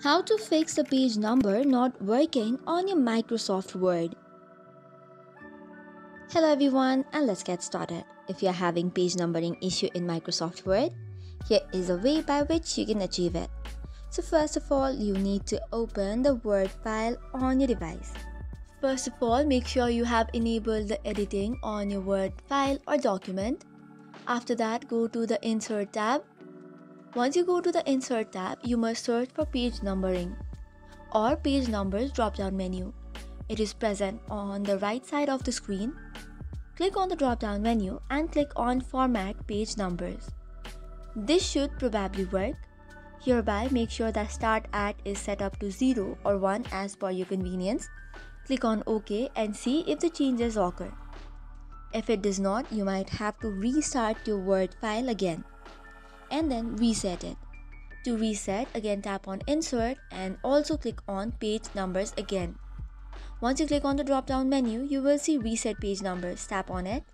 How to fix the page number not working on your Microsoft Word. Hello everyone and let's get started. If you're having page numbering issue in Microsoft Word, here is a way by which you can achieve it. So first of all, you need to open the Word file on your device. First of all, make sure you have enabled the editing on your Word file or document. After that, go to the Insert tab once you go to the Insert tab, you must search for page numbering or page numbers drop down menu. It is present on the right side of the screen. Click on the drop down menu and click on Format Page Numbers. This should probably work. Hereby, make sure that Start At is set up to 0 or 1 as per your convenience. Click on OK and see if the changes occur. If it does not, you might have to restart your Word file again and then reset it. To reset, again tap on insert and also click on page numbers again. Once you click on the drop down menu, you will see reset page numbers. Tap on it.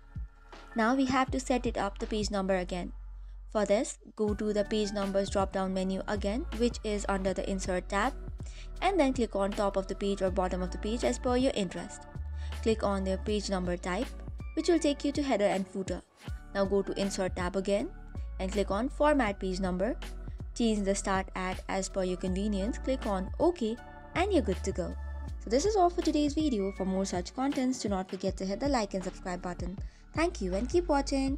Now we have to set it up the page number again. For this, go to the page numbers drop down menu again, which is under the insert tab, and then click on top of the page or bottom of the page as per your interest. Click on the page number type, which will take you to header and footer. Now go to insert tab again and click on Format Page Number. Change the Start At as per your convenience, click on OK and you're good to go. So this is all for today's video. For more such contents, do not forget to hit the like and subscribe button. Thank you and keep watching.